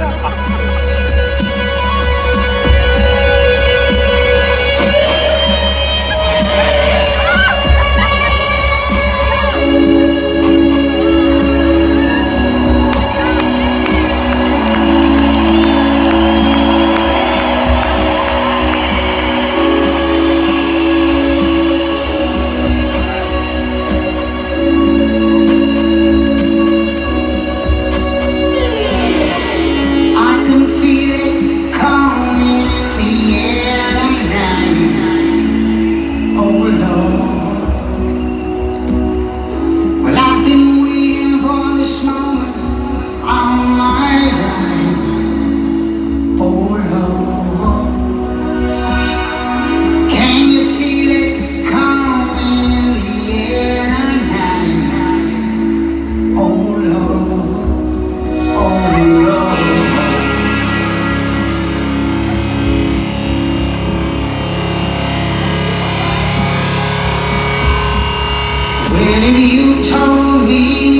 Ha. you told me.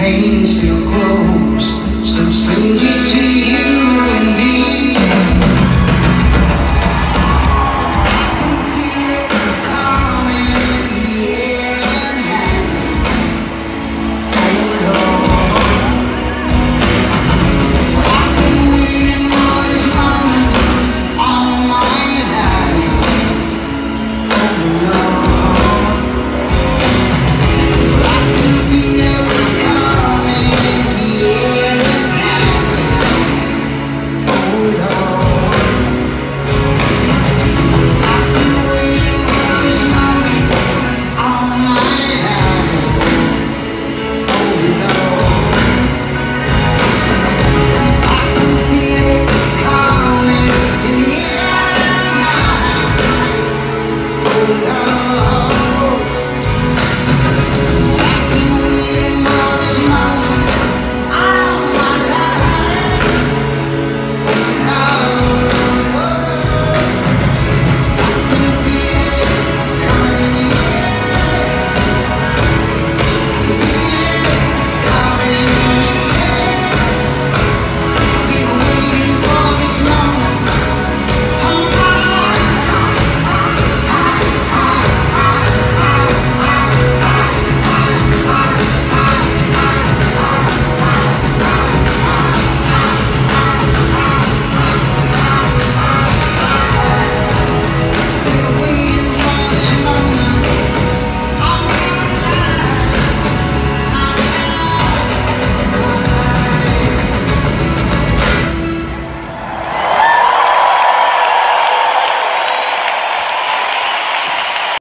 pain still grows, Some strange to